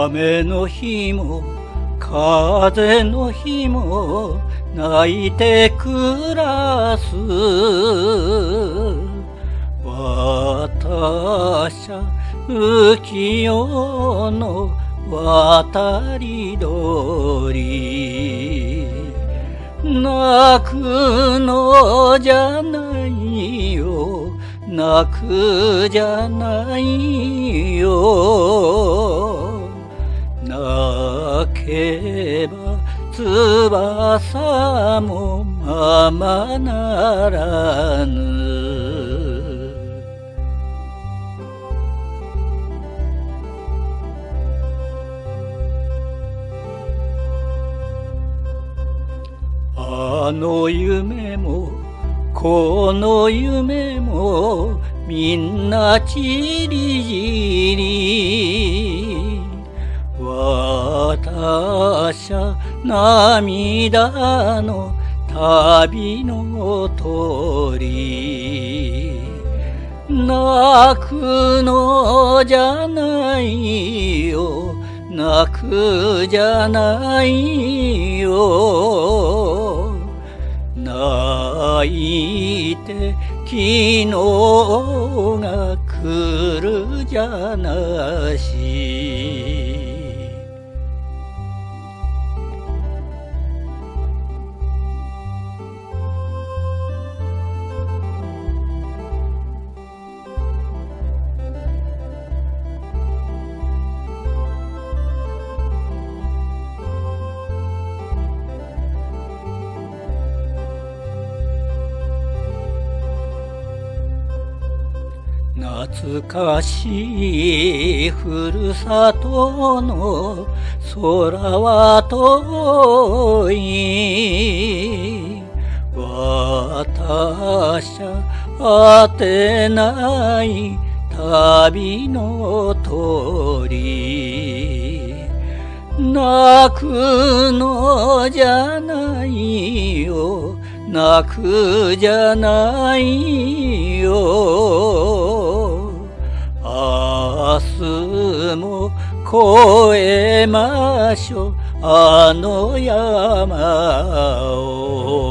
雨の日も風の日も泣いて暮らす。私は浮世の渡り鳥。泣くのじゃないよ。泣くじゃないよ。けば翼もままならぬ。あの夢もこの夢もみんなちりじり。私涙の旅の鳥。泣くのじゃないよ。泣くじゃないよ。泣いて昨日が来るじゃなし。懐かしいふるさとの空は遠い私は当てない旅の鳥泣くのじゃないよ。泣くじゃないよ。つも越えましょうあの山を。